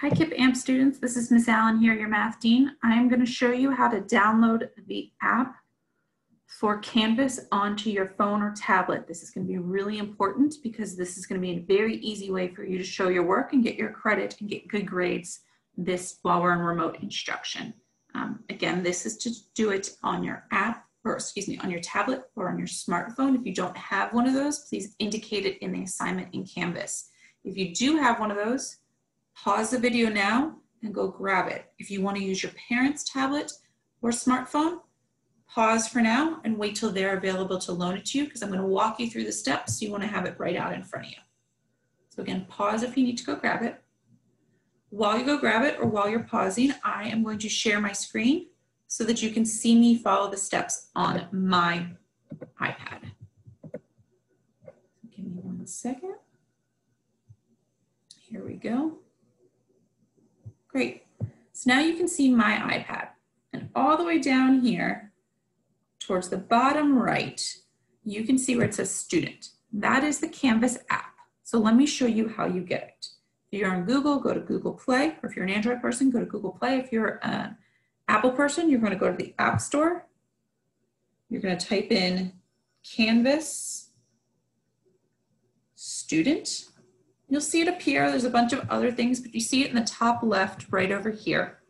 Hi KIPP AMP students, this is Miss Allen here, your math dean. I'm going to show you how to download the app for Canvas onto your phone or tablet. This is going to be really important because this is going to be a very easy way for you to show your work and get your credit and get good grades this while we're in remote instruction. Um, again, this is to do it on your app or excuse me, on your tablet or on your smartphone. If you don't have one of those, please indicate it in the assignment in Canvas. If you do have one of those, pause the video now and go grab it. If you want to use your parents' tablet or smartphone, pause for now and wait till they're available to loan it to you because I'm going to walk you through the steps. You want to have it right out in front of you. So again, pause if you need to go grab it. While you go grab it or while you're pausing, I am going to share my screen so that you can see me follow the steps on my iPad. Give me one second. Here we go. Great. So now you can see my iPad. And all the way down here, towards the bottom right, you can see where it says student. That is the Canvas app. So let me show you how you get it. If you're on Google, go to Google Play. Or if you're an Android person, go to Google Play. If you're an Apple person, you're going to go to the App Store. You're going to type in Canvas student You'll see it appear. There's a bunch of other things, but you see it in the top left right over here.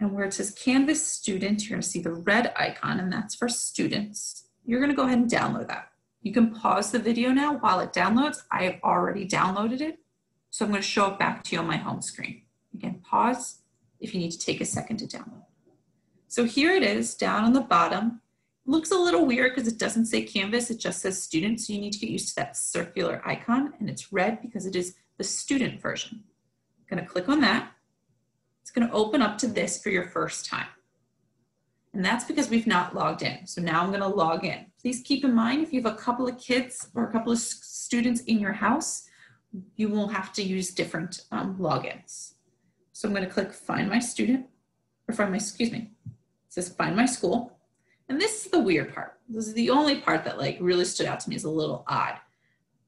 And where it says Canvas student, you're gonna see the red icon and that's for students. You're gonna go ahead and download that. You can pause the video now while it downloads. I have already downloaded it. So I'm gonna show it back to you on my home screen. Again, pause if you need to take a second to download. So here it is down on the bottom looks a little weird because it doesn't say Canvas, it just says student. So you need to get used to that circular icon and it's red because it is the student version. I'm gonna click on that. It's gonna open up to this for your first time. And that's because we've not logged in. So now I'm gonna log in. Please keep in mind, if you have a couple of kids or a couple of students in your house, you will have to use different um, logins. So I'm gonna click find my student, or find my, excuse me, it says find my school. And this is the weird part. This is the only part that like really stood out to me as a little odd.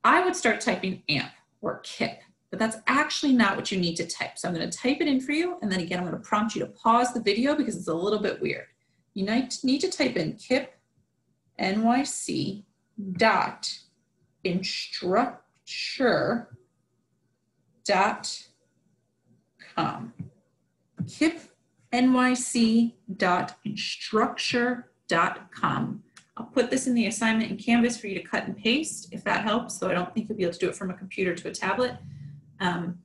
I would start typing AMP or KIPP, but that's actually not what you need to type. So I'm going to type it in for you. And then again, I'm going to prompt you to pause the video because it's a little bit weird. You need to type in KIPP NYC dot instructure dot com. KIPP NYC dot instructure I'll put this in the assignment in Canvas for you to cut and paste if that helps, though I don't think you'll be able to do it from a computer to a tablet. Um,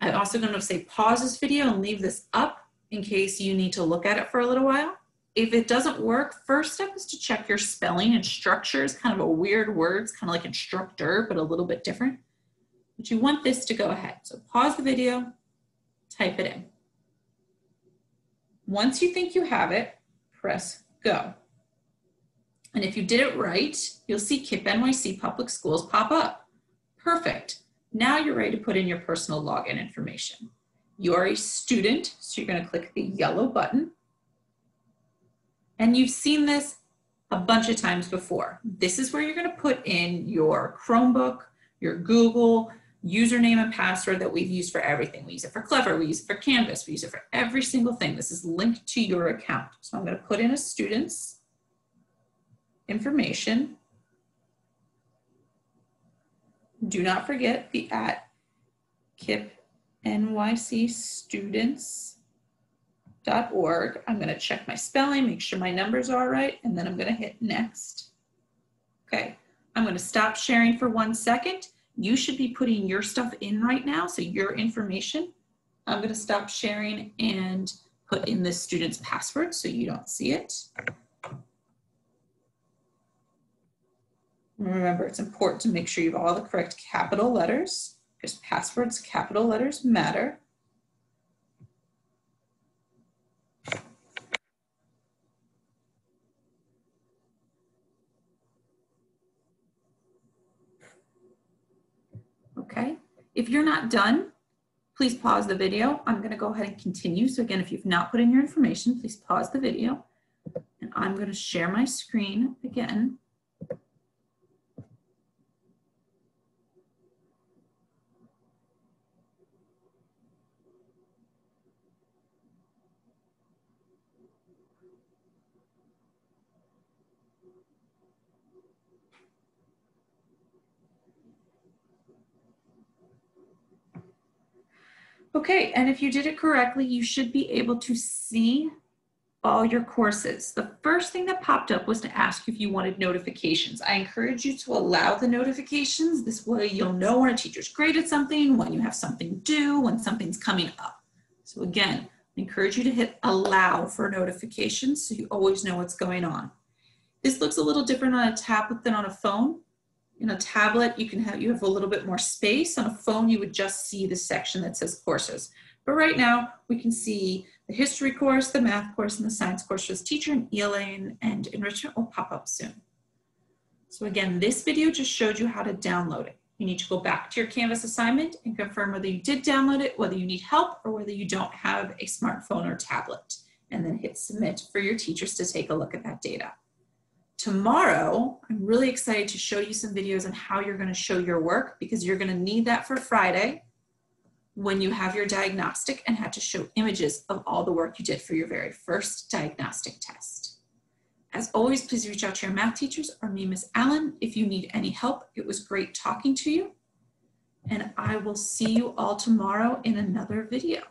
I'm also going to say pause this video and leave this up in case you need to look at it for a little while. If it doesn't work, first step is to check your spelling Instructure is kind of a weird word. It's kind of like instructor, but a little bit different. But you want this to go ahead. So pause the video, type it in. Once you think you have it, press go. And if you did it right, you'll see KIPP NYC Public Schools pop up. Perfect. Now you're ready to put in your personal login information. You are a student, so you're gonna click the yellow button. And you've seen this a bunch of times before. This is where you're gonna put in your Chromebook, your Google, username and password that we've used for everything. We use it for Clever, we use it for Canvas, we use it for every single thing. This is linked to your account. So I'm gonna put in a student's information. Do not forget the at KIPP NYC students.org. I'm gonna check my spelling, make sure my numbers are right, and then I'm gonna hit next. Okay, I'm gonna stop sharing for one second you should be putting your stuff in right now, so your information. I'm gonna stop sharing and put in the student's password so you don't see it. Remember, it's important to make sure you have all the correct capital letters because passwords, capital letters matter. okay? If you're not done, please pause the video. I'm gonna go ahead and continue. So again, if you've not put in your information, please pause the video. And I'm gonna share my screen again. Okay, and if you did it correctly, you should be able to see all your courses. The first thing that popped up was to ask if you wanted notifications. I encourage you to allow the notifications. This way you'll know when a teacher's graded something, when you have something due, when something's coming up. So again, I encourage you to hit allow for notifications so you always know what's going on. This looks a little different on a tablet than on a phone. In a tablet, you can have, you have a little bit more space. On a phone, you would just see the section that says courses. But right now, we can see the history course, the math course, and the science course teacher, and ELA and, and enrichment will pop up soon. So again, this video just showed you how to download it. You need to go back to your Canvas assignment and confirm whether you did download it, whether you need help, or whether you don't have a smartphone or tablet, and then hit submit for your teachers to take a look at that data. Tomorrow, I'm really excited to show you some videos on how you're gonna show your work because you're gonna need that for Friday when you have your diagnostic and had to show images of all the work you did for your very first diagnostic test. As always, please reach out to your math teachers or me, Miss Allen, if you need any help. It was great talking to you. And I will see you all tomorrow in another video.